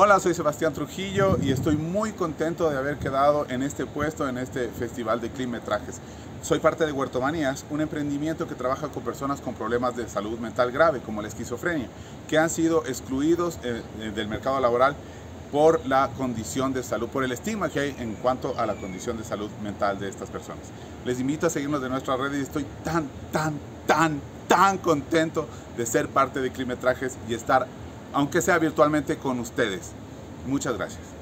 Hola, soy Sebastián Trujillo y estoy muy contento de haber quedado en este puesto en este festival de climetrajes. Soy parte de Huertomanías, un emprendimiento que trabaja con personas con problemas de salud mental grave, como la esquizofrenia, que han sido excluidos eh, eh, del mercado laboral por la condición de salud, por el estigma que hay en cuanto a la condición de salud mental de estas personas. Les invito a seguirnos de nuestra red y estoy tan, tan, tan, tan contento de ser parte de Climetrajes y estar aunque sea virtualmente con ustedes. Muchas gracias.